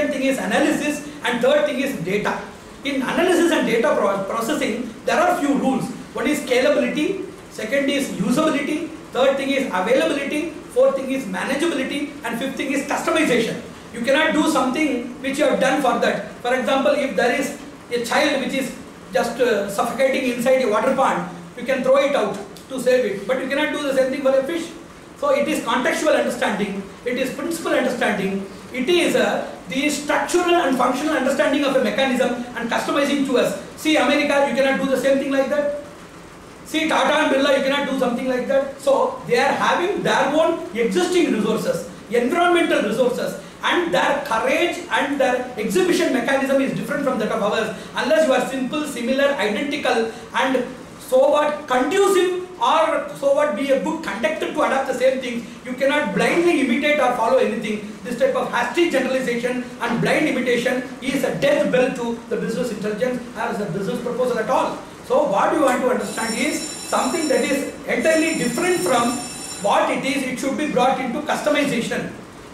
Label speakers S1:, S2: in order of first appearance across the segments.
S1: second thing is analysis and third thing is data. In analysis and data processing, there are few rules. One is scalability, second is usability, third thing is availability, fourth thing is manageability, and fifth thing is customization. You cannot do something which you have done for that. For example, if there is a child which is just uh, suffocating inside a water pond, you can throw it out to save it, but you cannot do the same thing for a fish. So it is contextual understanding, it is principal understanding, it is uh, the structural and functional understanding of a mechanism and customizing to us. See America, you cannot do the same thing like that. See Tata and Birla, you cannot do something like that. So they are having their own existing resources, environmental resources, and their courage and their exhibition mechanism is different from that of ours. Unless you are simple, similar, identical, and so what conducive or so what be a good conductor to adapt the same things. You cannot blindly imitate or follow anything. This type of hasty generalization and blind imitation is a death bell to the business intelligence as a business proposal at all. So what you want to understand is something that is entirely different from what it is, it should be brought into customization.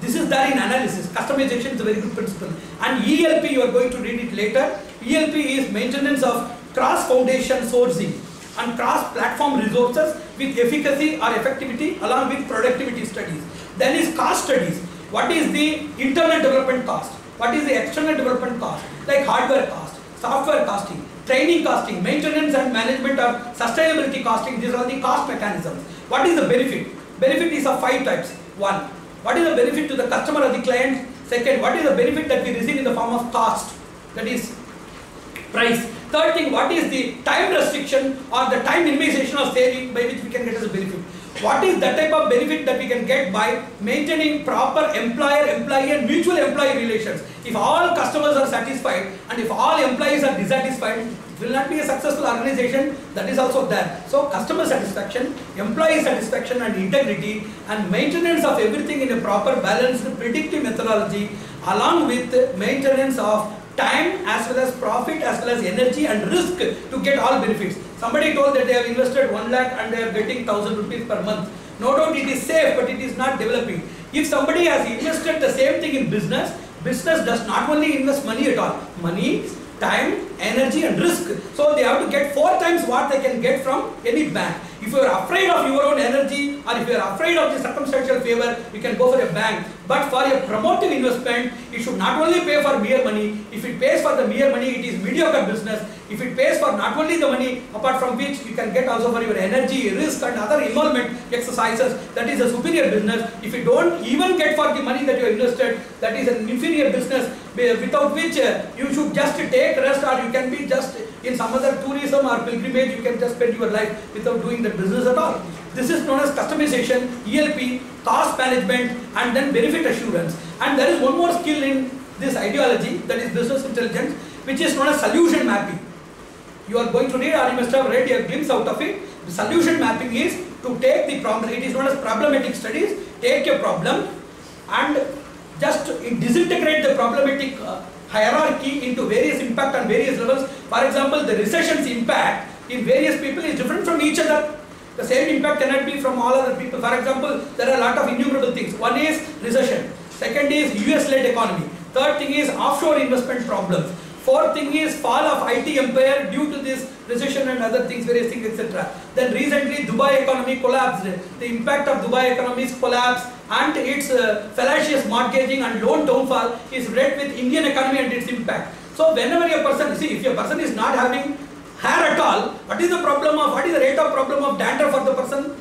S1: This is there in analysis. Customization is a very good principle. And ELP, you are going to read it later. ELP is maintenance of cross-foundation sourcing and cross-platform resources with efficacy or effectivity along with productivity studies. Then is cost studies. What is the internal development cost? What is the external development cost? Like hardware cost, software costing, training costing, maintenance and management or sustainability costing. These are the cost mechanisms. What is the benefit? Benefit is of five types. One, what is the benefit to the customer or the client? Second, what is the benefit that we receive in the form of cost? That is price. Third thing, what is the time restriction or the time minimization of saving by which we can get as a benefit? What is the type of benefit that we can get by maintaining proper employer-employee and mutual employee relations? If all customers are satisfied and if all employees are dissatisfied, it will not be a successful organization. That is also there. So customer satisfaction, employee satisfaction and integrity and maintenance of everything in a proper balanced predictive methodology along with maintenance of time as well as profit as well as energy and risk to get all benefits. Somebody told that they have invested 1 lakh and they are getting 1000 rupees per month. No doubt it is safe but it is not developing. If somebody has invested the same thing in business, business does not only invest money at all. Money, time, energy and risk. So they have to get four times what they can get from any bank. If you are afraid of your own energy or if you are afraid of the circumstantial favor, you can go for a bank. But for a promotive investment, it should not only pay for mere money. If it pays for the mere money, it is mediocre business. If it pays for not only the money, apart from which you can get also for your energy, risk and other involvement exercises, that is a superior business. If you don't even get for the money that you invested, that is an inferior business without which uh, you should just take rest or you can be just in some other tourism or pilgrimage, you can just spend your life without doing the business at all. This is known as customization, ELP, cost management and then benefit assurance. And there is one more skill in this ideology that is business intelligence which is known as solution mapping. You are going to read or you must have read a glimpse out of it. The solution mapping is to take the problem, it is known as problematic studies, take a problem and just disintegrate the problematic uh, hierarchy into various impact on various levels. For example, the recession's impact in various people is different from each other. The same impact cannot be from all other people. For example, there are a lot of innumerable things. One is recession. Second is US-led economy. Third thing is offshore investment problems. Fourth thing is fall of IT empire due to this recession and other things, various things, etc. Then recently Dubai economy collapsed. The impact of Dubai economy's collapse and its uh, fallacious mortgaging and loan downfall is read with Indian economy and its impact. So whenever a person, see if a person is not having hair at all, what is the problem of, what is the rate of problem of dandruff for the person?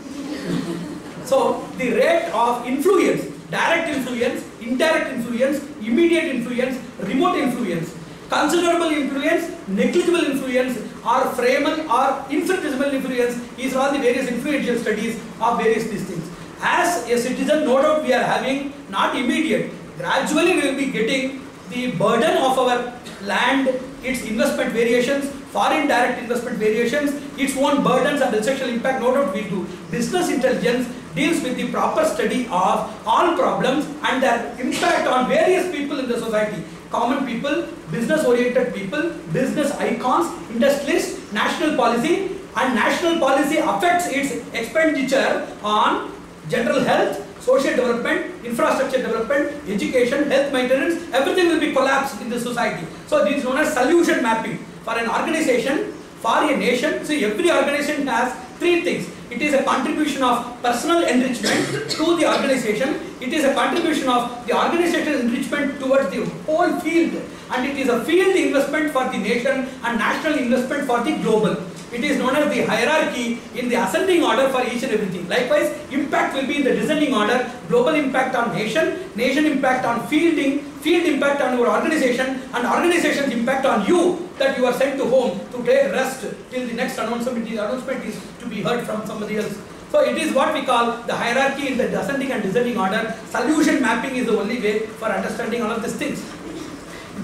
S1: so the rate of influence, direct influence, indirect influence, immediate influence, remote influence, considerable influence, negligible influence or framal or infinitesimal influence is all the various influential studies of various these things. As a citizen, no doubt we are having not immediate, gradually we will be getting the burden of our land, its investment variations, foreign direct investment variations, its own burdens and the social impact, no doubt we do. Business intelligence deals with the proper study of all problems and their impact on various people in the society. Common people, business oriented people, business icons, industrialists, national policy and national policy affects its expenditure on general health, social development, infrastructure development, education, health maintenance, everything will be collapsed in the society. So this is known as solution mapping. For an organization, for a nation, see every organization has three things. It is a contribution of personal enrichment to the organization. It is a contribution of the organizational enrichment towards the whole field. And it is a field investment for the nation and national investment for the global. It is known as the hierarchy in the ascending order for each and everything. Likewise, impact will be in the descending order. Global impact on nation, nation impact on fielding, field impact on your organization, and organization's impact on you that you are sent to home to take rest till the next announcement. The announcement is to be heard from somebody else. So it is what we call the hierarchy in the ascending and descending order. Solution mapping is the only way for understanding all of these things.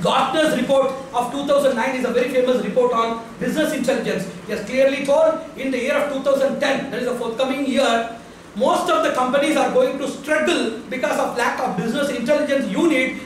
S1: Gartner's report of 2009 is a very famous report on business intelligence. Has clearly told in the year of 2010, that is the forthcoming year, most of the companies are going to struggle because of lack of business intelligence unit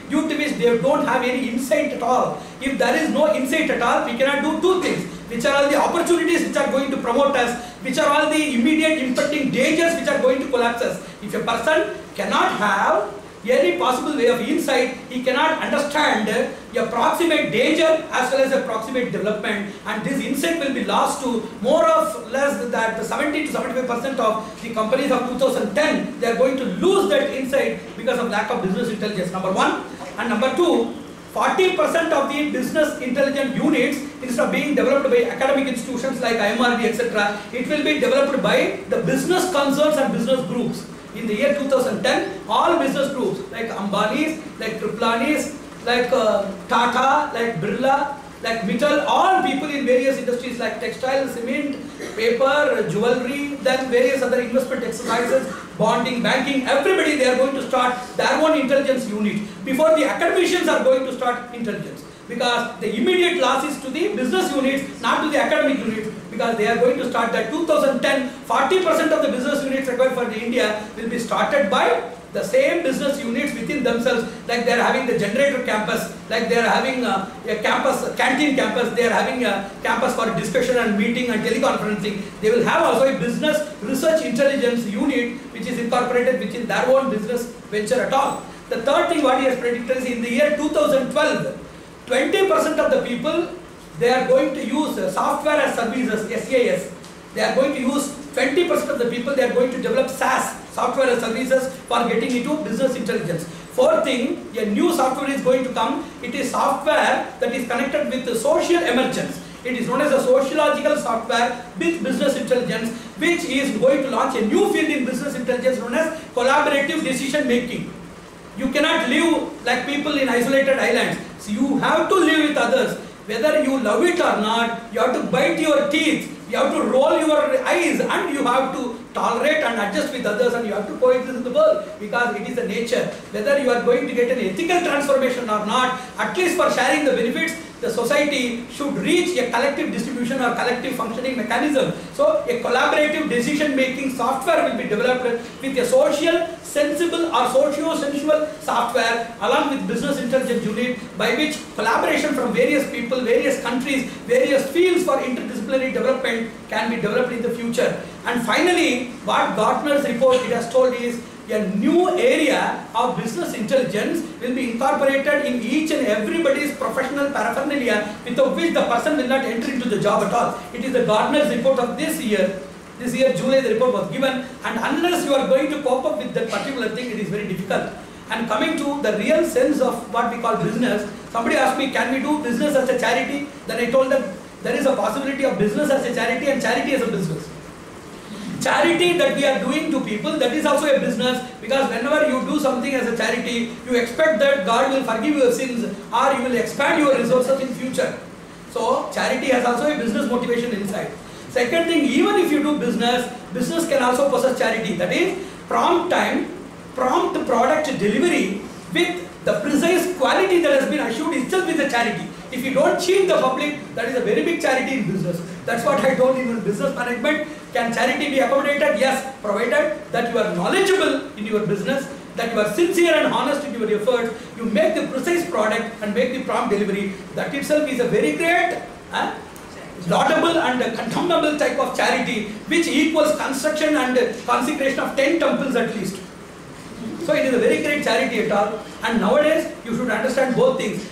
S1: they don't have any insight at all. If there is no insight at all, we cannot do two things. Which are all the opportunities which are going to promote us, which are all the immediate impacting dangers which are going to collapse us. If a person cannot have any possible way of insight, he cannot understand a proximate danger as well as a proximate development and this insight will be lost to more or less that 70 to 75 percent of the companies of 2010 they are going to lose that insight because of lack of business intelligence number one and number two 40% of the business intelligence units instead of being developed by academic institutions like IMRD etc it will be developed by the business concerns and business groups. In the year 2010, all business groups like Ambani's, like Triplanis, like uh, Tata, like Birla, like Mittal, all people in various industries like textile, cement, paper, jewelry, then various other investment exercises, bonding, banking, everybody they are going to start their own intelligence unit before the academicians are going to start intelligence. Because the immediate loss is to the business units, not to the academic units because they are going to start that 2010, 40% of the business units required for the India will be started by the same business units within themselves like they are having the generator campus, like they are having a, a campus, canteen campus, they are having a campus for discussion and meeting and teleconferencing. They will have also a business research intelligence unit which is incorporated within their own business venture at all. The third thing what he has predicted is in the year 2012, 20% of the people they are going to use uh, software as services, SaaS. They are going to use 20% of the people they are going to develop SaaS, software as services for getting into business intelligence. Fourth thing, a new software is going to come. It is software that is connected with the social emergence. It is known as a sociological software with business intelligence, which is going to launch a new field in business intelligence known as collaborative decision making. You cannot live like people in isolated islands. So you have to live with others. Whether you love it or not, you have to bite your teeth, you have to roll your eyes and you have to tolerate and adjust with others and you have to coexist in the world because it is a nature. Whether you are going to get an ethical transformation or not, at least for sharing the benefits, the society should reach a collective distribution or collective functioning mechanism. So a collaborative decision making software will be developed with a social, sensible or socio-sensual software along with business intelligence unit by which collaboration from various people, various countries, various fields for interdisciplinary development can be developed in the future. And finally, what Gartner's report it has told is a new area of business intelligence will be incorporated in each and everybody's professional paraphernalia without which the person will not enter into the job at all. It is the Gartner's report of this year. This year, July, the report was given and unless you are going to cope up with that particular thing, it is very difficult. And coming to the real sense of what we call business, somebody asked me, can we do business as a charity? Then I told them, there is a possibility of business as a charity and charity as a business. Charity that we are doing to people that is also a business because whenever you do something as a charity you expect that God will forgive your sins or you will expand your resources in future. So charity has also a business motivation inside. Second thing even if you do business business can also possess charity. That is prompt time prompt product delivery with the precise quality that has been assured itself is a charity if you don't cheat the public that is a very big charity in business that's what I told you in business management can charity be accommodated? Yes, provided that you are knowledgeable in your business, that you are sincere and honest in your efforts, you make the precise product and make the prompt delivery. That itself is a very great, uh, laudable and condemnable type of charity which equals construction and consecration of 10 temples at least. So it is a very great charity at all. And nowadays, you should understand both things.